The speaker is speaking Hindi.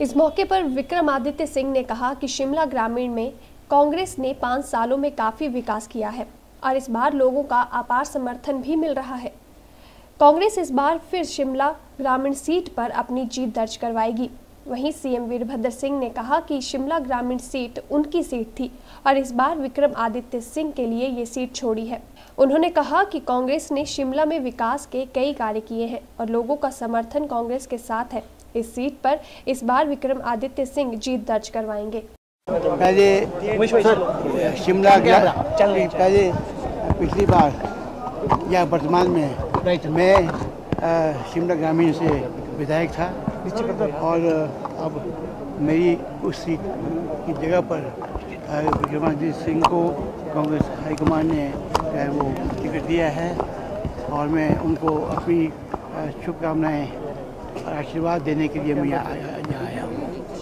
इस मौके पर विक्रमादित्य सिंह ने कहा कि शिमला ग्रामीण में कांग्रेस ने पाँच सालों में काफ़ी विकास किया है और इस बार लोगों का अपार समर्थन भी मिल रहा है। कांग्रेस इस बार फिर शिमला ग्रामीण सीट पर अपनी जीत दर्ज करवाएगी। वहीं सीएम वीरभद्र सिंह ने कहा कि शिमला ग्रामीण सीट उनकी सीट थी और इस बार विक्रम आदित्य सिंह के लिए ये सीट छोड़ी है। उन्होंने कहा कि कांग्रेस ने शिमला में विकास के कई कार्य किए हैं और लोगों का समर्थन कांग्रेस के साथ है। इस सीट पर इस बार विक्रम आदित्य सिंह जीत दर्ज करवाएँगे। पहले शिमला गया पहले पिछली बार या वर्तमान में मैं शिमला ग्रामीण से विधायक था और अब मेरी उस सीट की जगह पर विक्रमादित्य सिंह को कांग्रेस हाईकमान ने वो टिकट दिया है और मैं उनको अपनी शुभकामनाएँ और आशीर्वाद देने के लिए मैं यहाँ आया यहाँ आया हूँ।